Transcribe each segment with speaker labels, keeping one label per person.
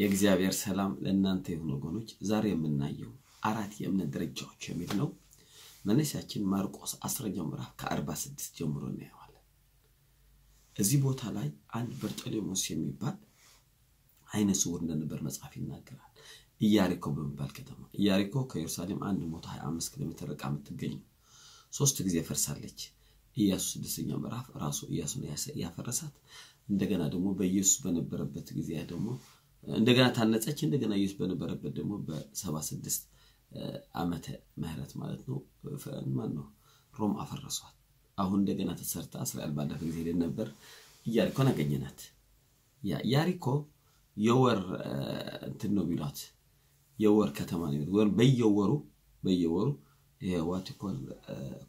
Speaker 1: የእግዚአብሔር ሰላም ለእናንተ የሆኑ ወገኖች፣ ዛሬ የምናየው አራት የእምነት ደረጃዎች የሚል ነው። መነሻችን ማርቆስ አስረኛው ምዕራፍ ከአርባ ስድስት ጀምሮ እናየዋለን። እዚህ ቦታ ላይ አንድ በርጠሌሞስ የሚባል አይነ ስውር እንደነበር መጽሐፍ ይናገራል። ኢያሪኮ በሚባል ከተማ ኢያሪኮ ከኢየሩሳሌም አንድ መቶ ሀያ አምስት ኪሎ ሜትር ርቃ የምትገኝ ሶስት ጊዜ ፈርሳለች። ኢያሱ ስድስተኛው ምዕራፍ ራሱ ኢያሱን ያፈረሳት እንደገና ደግሞ በኢየሱስ በነበረበት ጊዜ ደግሞ እንደገና ታነጸች። እንደገና ኢየሱስ በነበረበት ደግሞ በሰባ ስድስት ዓመተ ምህረት ማለት ነው ማን ነው ሮም አፈረሷት። አሁን እንደገና ተሰርታ እስራኤል ባለፈ ጊዜ ሄደን ነበር። ኢያሪኮን አገኘናት። ኢያሪኮ የወር እንትን ነው ቢሏት የወር ከተማ ነው። ወር በየወሩ በየወሩ ዋቲኮል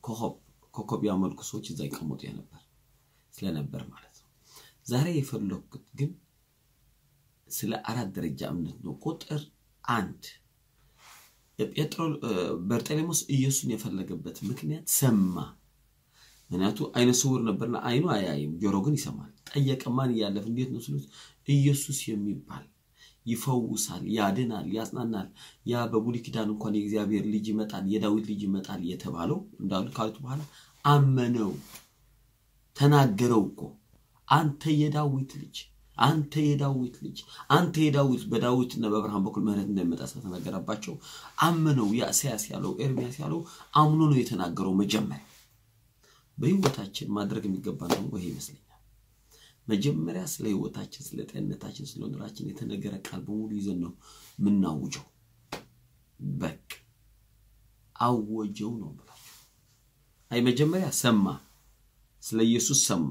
Speaker 1: ኮከብ ኮከብ ያመልኩ ሰዎች እዛ ይቀመጡ ነበር ስለነበር ማለት ነው። ዛሬ የፈለኩት ግን ስለ አራት ደረጃ እምነት ነው። ቁጥር አንድ ጴጥሮ በርጤሌሞስ ኢየሱስን የፈለገበት ምክንያት ሰማ። ምክንያቱ አይነ ስውር ነበርና አይኑ አያይም፣ ጆሮ ግን ይሰማል። ጠየቀ። ማን እያለፍ እንዴት ነው ስሉት ኢየሱስ የሚባል ይፈውሳል፣ ያድናል፣ ያጽናናል። ያ በብሉይ ኪዳን እንኳን የእግዚአብሔር ልጅ ይመጣል፣ የዳዊት ልጅ ይመጣል የተባለው እንዳሉ ካሉት በኋላ አመነው፣ ተናገረው እኮ አንተ የዳዊት ልጅ አንተ የዳዊት ልጅ አንተ የዳዊት በዳዊትና በአብርሃም በኩል ምሕረት እንደሚመጣ ስለተናገረባቸው አመነው። ኢሳያስ ያለው ኤርሚያስ ያለው አምኖ ነው የተናገረው። መጀመሪያ በህይወታችን ማድረግ የሚገባ ነው ይሄ ይመስለኛል። መጀመሪያ ስለ ህይወታችን፣ ስለ ጤንነታችን፣ ስለ ኑራችን የተነገረ ቃል በሙሉ ይዘን ነው የምናውጀው። በቅ አወጀው ነው ብላችሁ አይ መጀመሪያ ሰማ፣ ስለ ኢየሱስ ሰማ።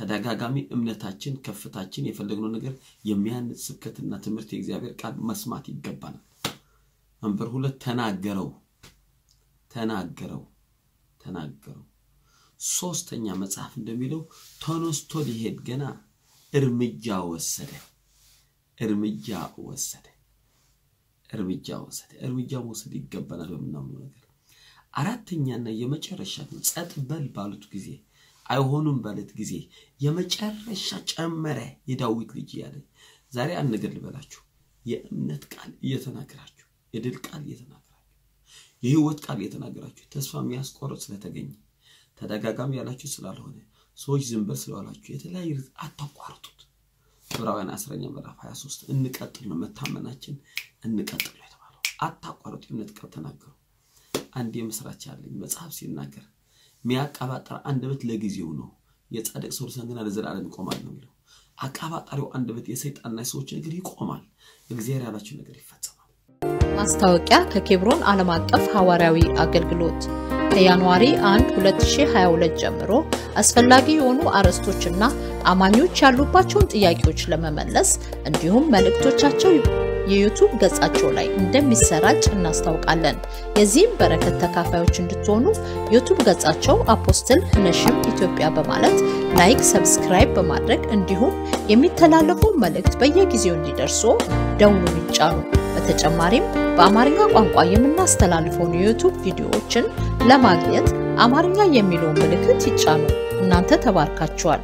Speaker 1: ተደጋጋሚ እምነታችን፣ ከፍታችን፣ የፈለግነው ነገር የሚያንጽ ስብከትና ትምህርት የእግዚአብሔር ቃል መስማት ይገባናል። መንበር ሁለት ተናገረው ተናገረው ተናገረው ሶስተኛ መጽሐፍ እንደሚለው ተነስቶ ሊሄድ ገና እርምጃ ወሰደ። እርምጃ ወሰደ። እርምጃ ወሰደ። እርምጃ መውሰድ ይገባናል በምናምነው ነገር። አራተኛና የመጨረሻ ጸጥ በል ባሉት ጊዜ አይሆኑም ባሉት ጊዜ የመጨረሻ ጨመረ። የዳዊት ልጅ ያለ ዛሬ አንድ ነገር ልበላችሁ። የእምነት ቃል እየተናገራችሁ፣ የድል ቃል እየተናገራችሁ፣ የህይወት ቃል እየተናገራችሁ ተስፋ የሚያስቆርጥ ስለተገኘ ተደጋጋሚ ያላችሁ ስላልሆነ ሰዎች ዝም በል ስለዋላችሁ የተለያየ አታቋርጡት። ዕብራውያን አስረኛ ምዕራፍ 23 እንቀጥል ነው መታመናችን እንቀጥል ነው የተባለው። አታቋርጡ። የእምነት ቃል ተናገሩ። አንድ የምስራች ያለኝ መጽሐፍ ሲናገር የሚያቀባጠር አንደበት ለጊዜው ነው፣ የጻድቅ ሰው ልሳን ግን ለዘላለም ይቆማል ነው የሚለው። አቀባጣሪው አንደበት የሰይጣንና የሰዎች ነገር ይቆማል፣ እግዚአብሔር ያላችሁ ነገር ይፈጸማል።
Speaker 2: ማስታወቂያ ከኬብሮን ዓለም አቀፍ ሐዋርያዊ አገልግሎት ከ January 1 2022 ጀምሮ አስፈላጊ የሆኑ አርዕስቶችና አማኞች ያሉባቸውን ጥያቄዎች ለመመለስ እንዲሁም መልእክቶቻቸው የዩቱብ ገጻቸው ላይ እንደሚሰራጭ እናስታውቃለን። የዚህም በረከት ተካፋዮች እንድትሆኑ ዩቱብ ገጻቸው Apostle ህነሽም ኢትዮጵያ በማለት like፣ subscribe በማድረግ እንዲሁም የሚተላለፉ መልእክት በየጊዜው እንዲደርሱ ደውሉን ይጫኑ። በተጨማሪም በአማርኛ ቋንቋ የምናስተላልፈውን የዩቱብ ቪዲዮዎችን ለማግኘት አማርኛ የሚለውን ምልክት ይጫኑ። እናንተ ተባርካችኋል።